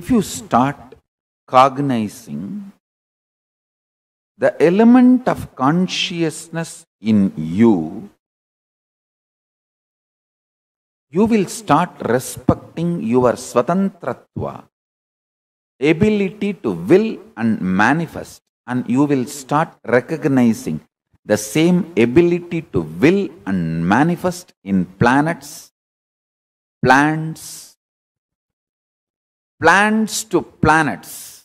if you start cognizing the element of consciousness in you, you will start respecting your swatantratva, ability to will and manifest, and you will start recognizing the same ability to will and manifest in planets, plants, plants to planets.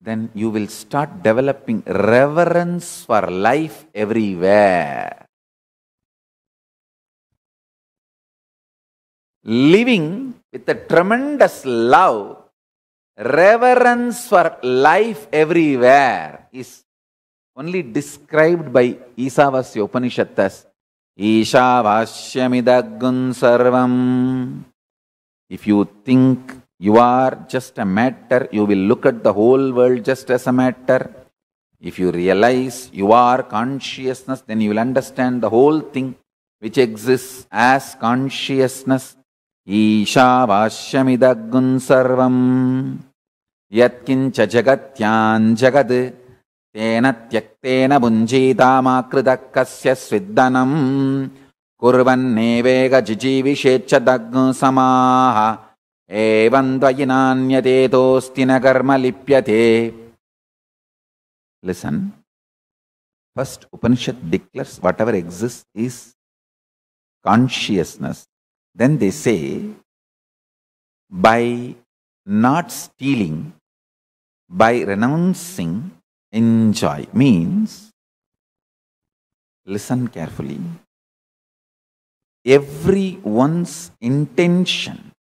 Then you will start developing reverence for life everywhere. Living with a tremendous love reverence for life everywhere is only described by Isavasya Upanishad as Ishavashyamidagun sarvam. If you think you are just a matter, you will look at the whole world just as a matter. If you realize you are consciousness, then you will understand the whole thing which exists as consciousness. ईशावास्यमिदग्गुन् सर्वम् यत्किञ्च जगत्याञ्जगद् तेन त्यक्तेन भुञ्जीतामाकृतः कस्य स्विद्दनम् कुर्वन्नेवेगजिजीविषेच्च दग्समाः एवं द्वयि नान्यतेतोऽस्ति न कर्म लिप्यते Listen. First Upanishad declares whatever exists is consciousness. Then they say, by not stealing, by renouncing, enjoy. Means, listen carefully. Everyone's intention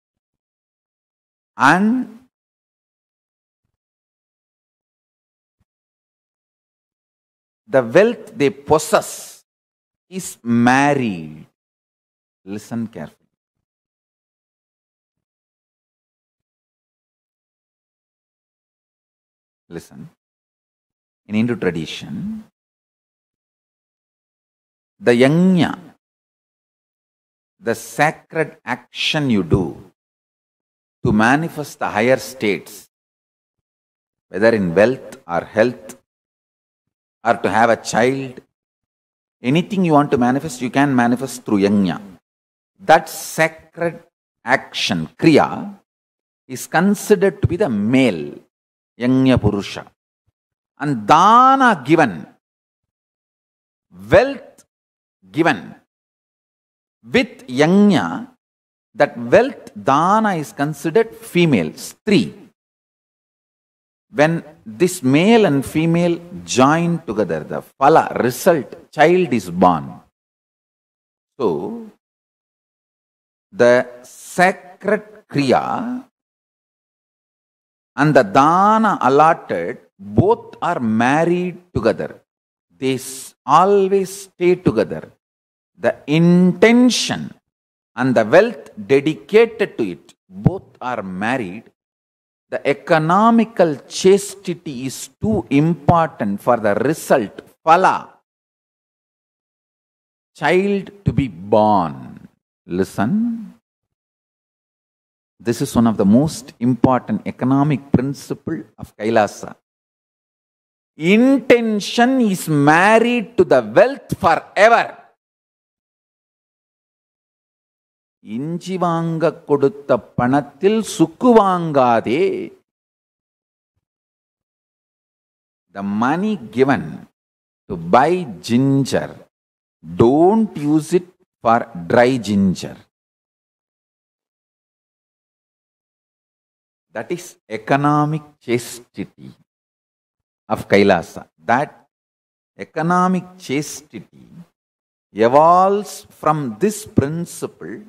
and the wealth they possess is married. Listen carefully. Listen. In Hindu tradition, the yajna, the sacred action you do to manifest the higher states, whether in wealth or health or to have a child, anything you want to manifest, you can manifest through yajna. That sacred action, kriya, is considered to be the male, yajna purusha. And dana given, wealth given with yajna, that wealth dana is considered female, stri. When this male and female join together, the phala, result, child is born. So, the sacred kriya and the dana allotted both are married together. They always stay together. The intention and the wealth dedicated to it both are married. The economical chastity is too important for the result, phala, child to be born. Listen. This is one of the most important economic principle of Kailasa. intention is married to the wealth forever. இஞ்சி வாங்க கொடுத்த பணத்தில் சுக்கு வாங்காதே. The money given to buy ginger don't use it for dry ginger that is economic chastity of kailasa. That economic chastity evolves from this principle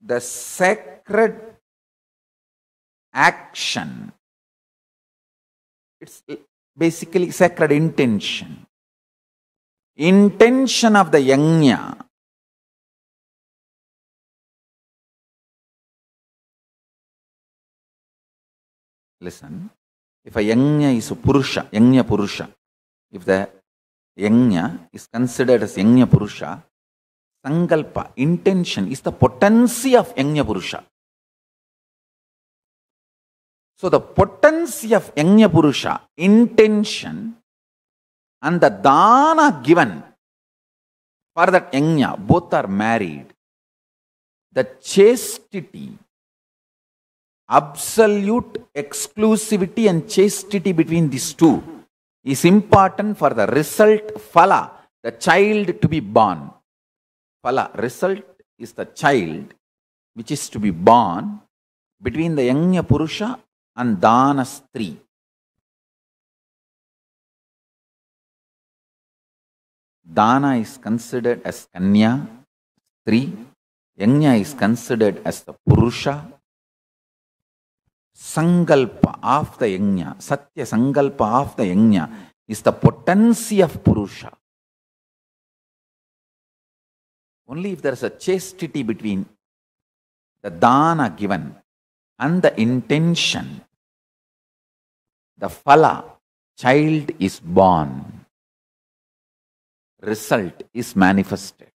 the sacred action it's basically sacred intention. Intention of the yajna listen if a yajna is a purusha yajna purusha if the yajna is considered as yajna purusha Sankalpa, intention is the potency of Yajna Purusha. So the potency of Yajna Purusha, intention, and the dana given for that Yajna, both are married. The chastity, absolute exclusivity and chastity between these two is important for the result, phala, the child to be born. Phala, result is the child which is to be born between the Yajna Purusha and Dana Stri. Dana is considered as Kanya, Stri. Yajna is considered as the Purusha. Sankalpa of the Satya Sankalpa of the is the potency of Purusha. Only if there is a chastity between the dana given and the intention, the phala, child is born, result is manifested.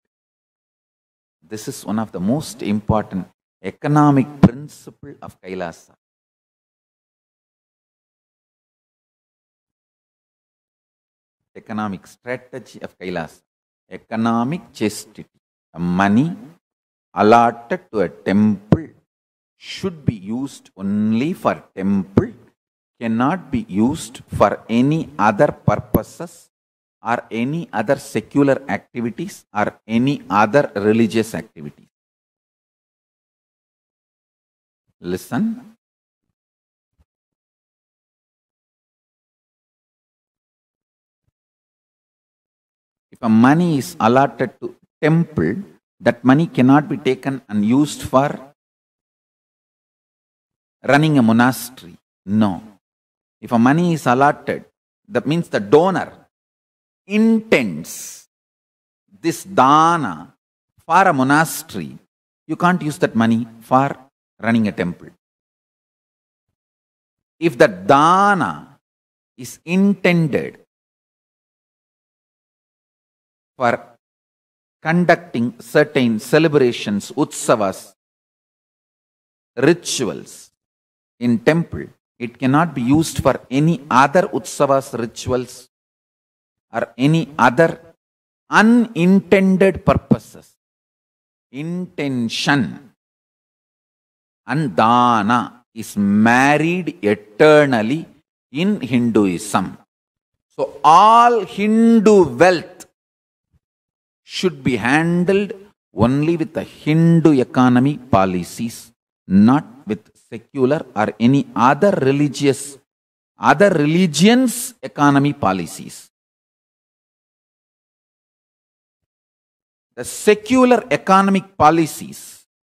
This is one of the most important economic principle of Kailasa. Economic strategy of Kailasa. Economic chastity. Money allotted to a temple should be used only for temple, cannot be used for any other purposes or any other secular activities or any other religious activities. Listen. If a money is allotted to temple, that money cannot be taken and used for running a monastery. No. If a money is allotted, that means the donor intends this dana for a monastery, you can't use that money for running a temple. If the dana is intended for conducting certain celebrations, utsavas, rituals in temple, it cannot be used for any other utsavas, rituals, or any other unintended purposes. Intention and dana is married eternally in Hinduism. So all Hindu wealth should be handled only with the Hindu economy policies, not with secular or any other religious, other religions' economy policies. The secular economic policies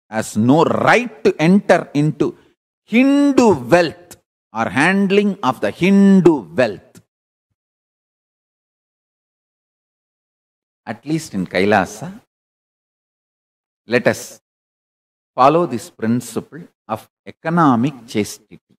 has no right to enter into Hindu wealth or handling of the Hindu wealth. At least in Kailasa, let us follow this principle of economic chastity.